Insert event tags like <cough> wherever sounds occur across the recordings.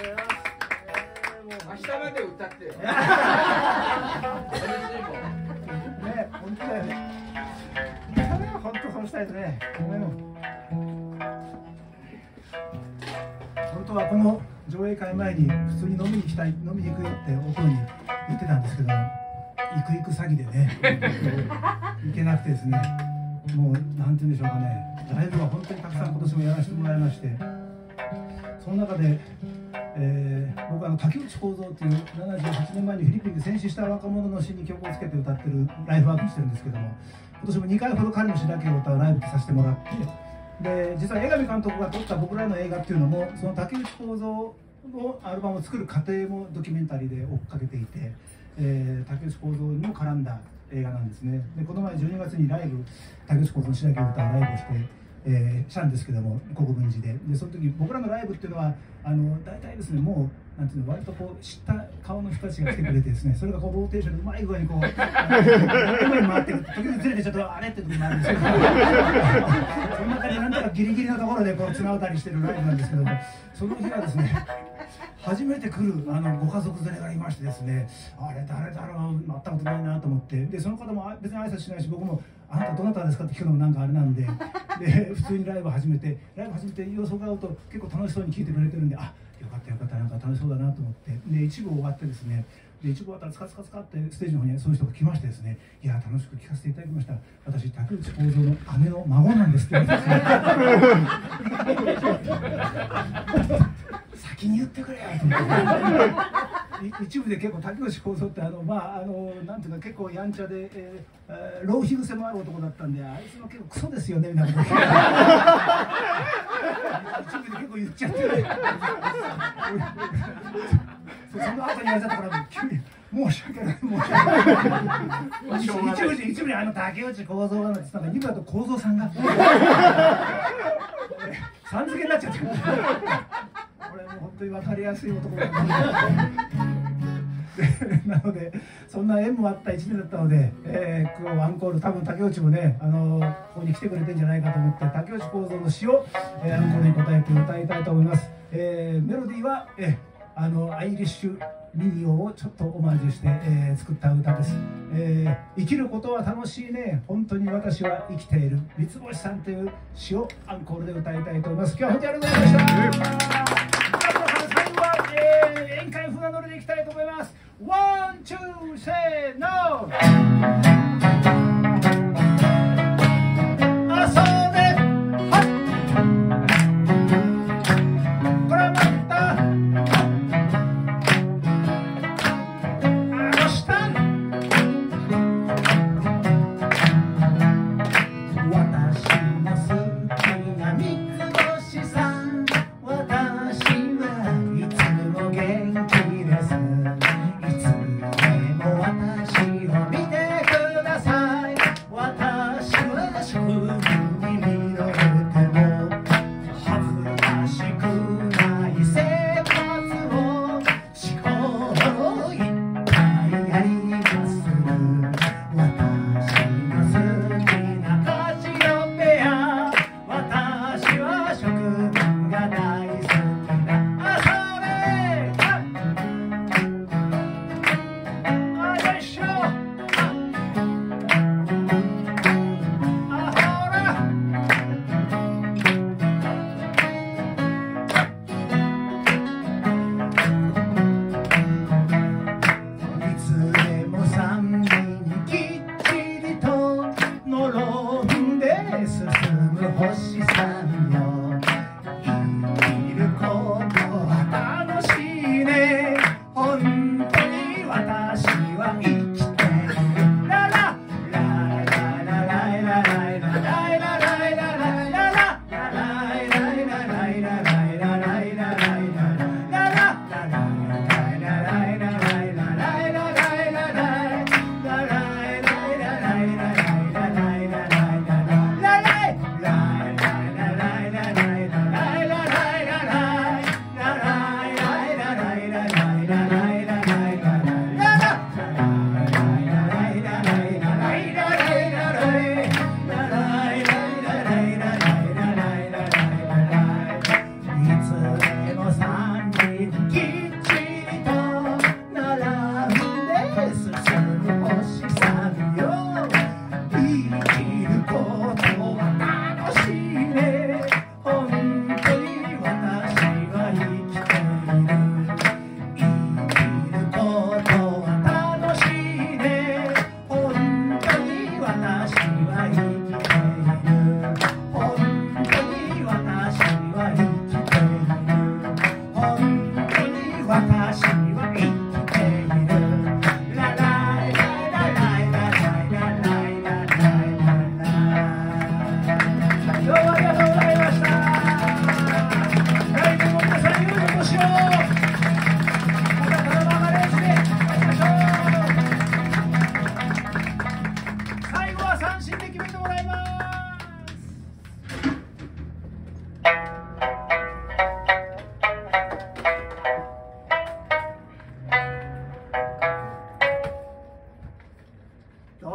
明日まで歌ってよ。<laughs> ね、本当だよね。それは本当そうしたいですね。本当はこの上映会前に普通に飲みに行きたい、飲みに行くよってお風呂に言ってたんですけど、行く行く詐欺でね、<laughs> 行けなくてですね、もうなんて言うんでしょうかね、ライブは本当にたくさん今年もやらせてもらいまして、その中で、えー、僕はあの竹内幸三という78年前にフィリピンで戦死した若者の詩に曲をつけて歌ってるライフワークしてるんですけども今年も2回ほど彼の詩だけを歌うライブさせてもらってで実は江上監督が撮った僕らの映画っていうのもその竹内幸三のアルバムを作る過程もドキュメンタリーで追っかけていて、えー、竹内幸三にも絡んだ映画なんですね。でこの前12月にライブ竹内幸三の詩だけを歌うライブをしてえー、したんですけども国分寺で。でその時僕らのライブっていうのはあの大体ですねもうなんていうの割とこう知った顔の人たちが来てくれてですねそれがこうローテーションでうまい具合にこう <laughs> 前に回って時々ずれてちょっとあれ？って時もあるんですけど。<laughs> その中でなんとかギリギリのところでこう綱渡りしてるライブなんですけどもその日はですね初めて来るあのご家族連れがいましてですねあれ誰だろう会ったことないなと思って。でその方も別に挨拶しないし僕も「あなたどなたですか?」って聞くのもなんかあれなんで <laughs> で普通にライブ始めてライブ始めて様子を伺うと結構楽しそうに聞いてくれてるんであよかったよかったなんか楽しそうだなと思って。で一部終わってですねで一部終わったらつかつかつかってステージの方にそういう人が来ましてですねいや楽しく聞かせていただきました。私竹内幸三の姉の孫なんですって言われて先に言ってくれよと思って一部で結構竹内幸三ってあのまああのなんていうの結構やんちゃで、えー、浪費癖もある男だったんであいつも結構クソですよねみたいな。こと一部で結構言っちゃって。その後に言われたから急に。申し訳ない申し訳ない。一部で一部であの竹内幸三なんてなんか二部だと幸三さんが。さん付けになっちゃって。これもう本当に分かりやすい男な <laughs> なのでそんな縁もあった1年だったので、えー、今日アンコール多分竹内もね、あのー、ここに来てくれてんじゃないかと思って竹内幸三の詩を、えー、アンコールに答えて歌いたいと思います、えー、メロディーは、えー、あのアイリッシュミニオをちょっとオマージュして、えー、作った歌です、えー、生きることは楽しいね。本当に私は生きている。三つ星さんという詩をアンコールで歌いたいと思います。今日は本当にありがとうございました。私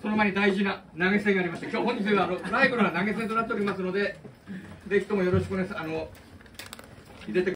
その前に大事な投げ銭がありまして今日本日はあのライブの投げ銭となっておりますのでぜひともよろしくお願いします。あの入れて